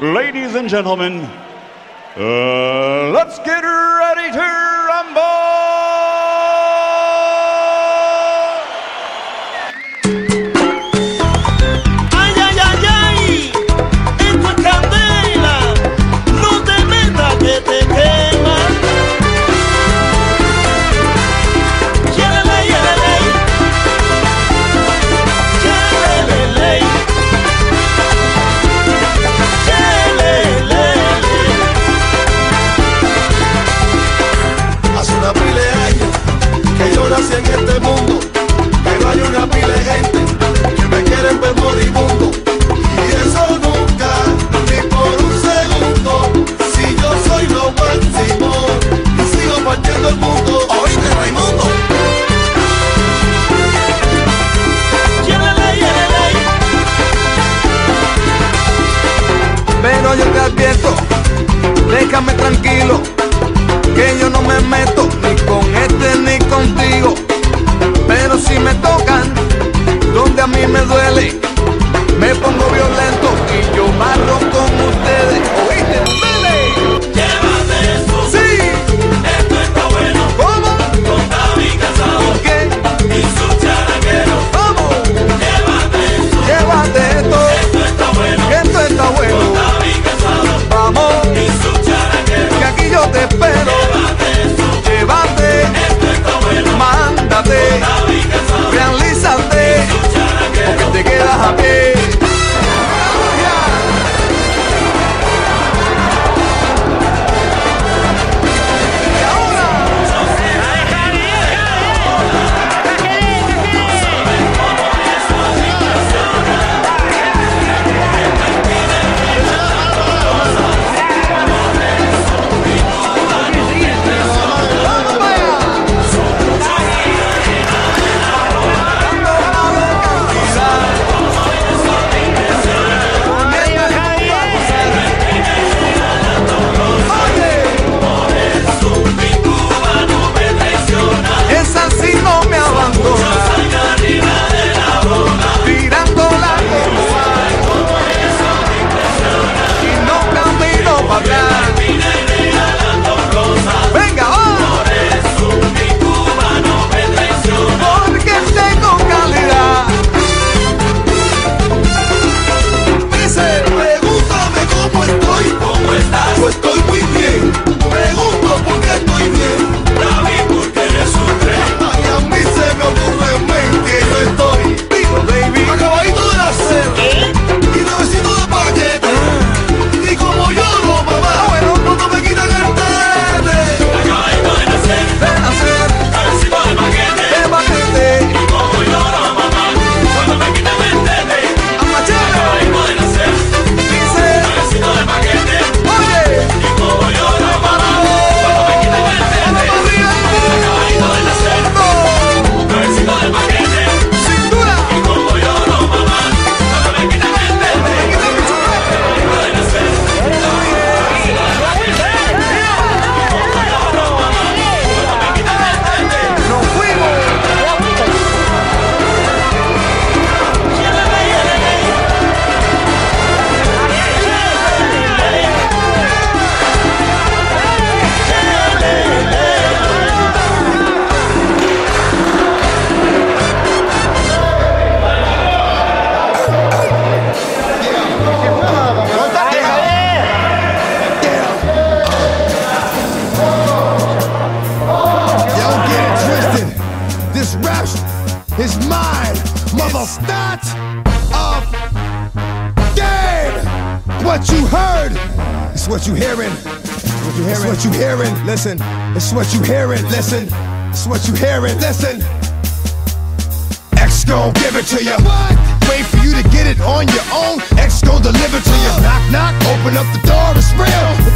Ladies and gentlemen, uh, let's get ready to rumble! ignorancia en este mundo, pero hay una pila de gente que me quieren ver moribundo. Y eso nunca, ni por un segundo, si yo soy lo máximo, y sigo partiendo el mundo. Oíste Raimundo. Pero yo te advierto, déjame tranquilo, que yo no me meto desespero. what you heard. It's what you hearing. What you hearing. It's what you hearing. Listen. It's what you hearing. Listen. It's what you hearing. Listen. X gon' give it to you. Wait for you to get it on your own. X gon' deliver to you. Knock knock. Open up the door. It's real.